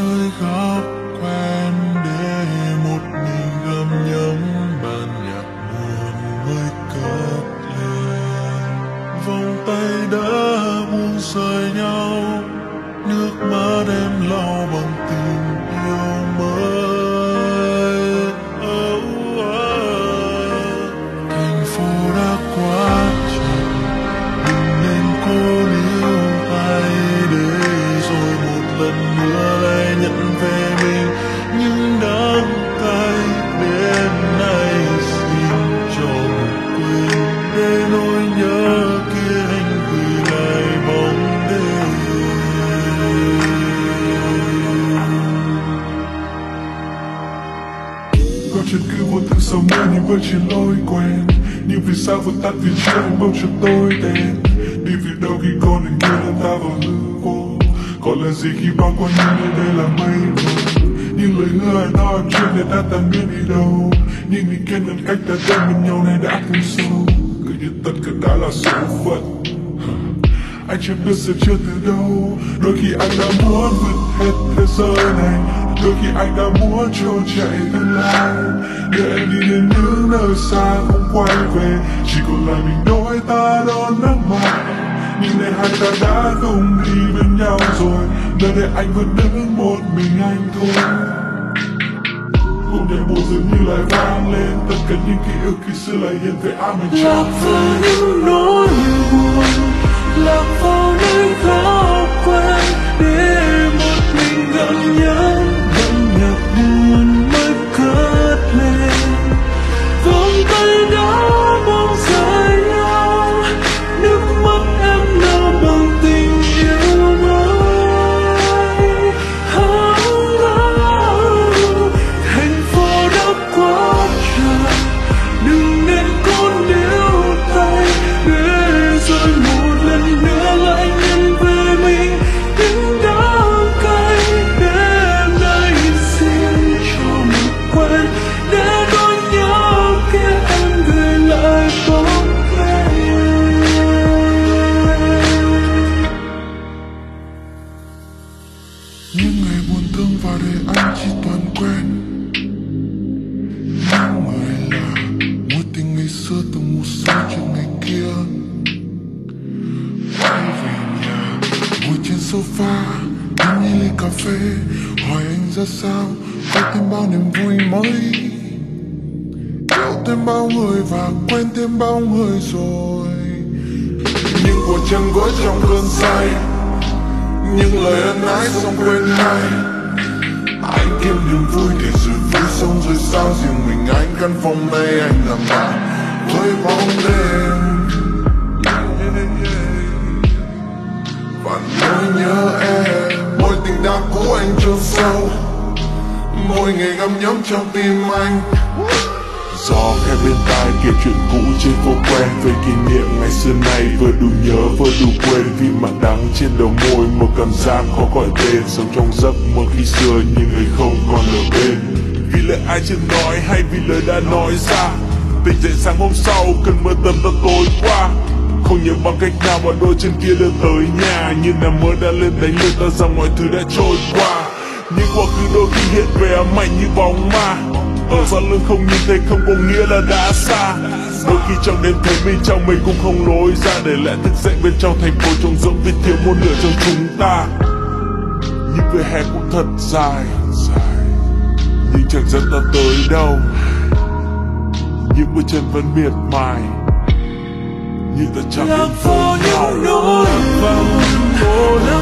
nơi góc quen để một mình gầm nhấm bàn nhạc buồn mới cất lên. Vòng tay đã buông rời nhau, nước mắt em lau bằng cứ sau mưa nhưng vẫn chỉ lối quen. Nhưng vì sao vẫn tắt vì chưa anh bông cho tôi đen. Đi về đâu khi con hình như là ta vào hư vô. Còn là gì khi bao quanh những nơi đây là mây mù. Những lời hứa ai nói chuyện này đã tan biến đi đâu. Nhưng những kiến ngăn cách ta đến bên nhau này đã không sâu. Cứ như tất cả đã là số phận. Anh chưa biết sẽ chưa từ đâu. Đôi khi anh đã muốn vượt hết thế giới này. Đôi khi anh đã muốn trốn chạy tương lai Để em đi đến những nơi xa, không quay về. Chỉ còn lại mình đôi ta đón nắng mai Nhưng này hai ta đã không đi bên nhau rồi. Nơi đây anh vẫn đứng một mình anh thôi. Cùng đêm buồn dường như lại vang lên. Tất cả những ký ức khi xưa lại hiện về ám mình lạc với những nỗi buồn. Lạc với sofa Anh như ly cà phê. Hỏi anh ra sao Có thêm bao niềm vui mới? Yêu thêm bao người và quen thêm bao người rồi. Nhưng cuộc chân gối trong cơn say, những lời ân ái xong quên ngay. Anh kiếm niềm vui để rồi vui xong rồi sao riêng mình anh căn phòng này anh làm bạn với bóng đêm? Và nhớ em. Mối tình đã cũ anh chôn sâu. Mỗi ngày găm nhấm trong tim anh. Gió khẽ bên tai kể chuyện cũ trên phố quen. Về kỷ niệm ngày xưa này vừa đủ nhớ, vừa đủ quên. Vì mặt đắng trên đầu môi, một cảm giác khó gọi tên. Sống trong giấc mơ khi xưa nhưng người không còn ở bên. Vì lời ai chưa nói hay vì lời đã nói ra. Tỉnh dậy sáng hôm sau, cơn mưa tầm đã tối qua không nhớ bằng cách nào mà đôi chân kia đưa tới nhà, Như là mơ đã lên đánh lừa ta rằng mọi thứ đã trôi qua. Nhưng quá khứ đôi khi hiện về ám ảnh như bóng ma. Ở sau lưng không nhìn thấy không có nghĩa là đã xa. Đôi khi trong đêm thấy bên trong mình cũng không lối ra, Để lại thức dậy bên trong thành phố trống rỗng vì thiếu một nửa trong chúng ta. Nhưng về hè cũng thật dài. Nhưng chẳng dẫn ta tới đâu. Những bước chân vẫn miệt mài. Nhưng ta chẳng lạc đến vào với nhau những nỗi buồn